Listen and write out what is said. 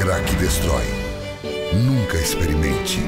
craque destrói. Nunca experimente.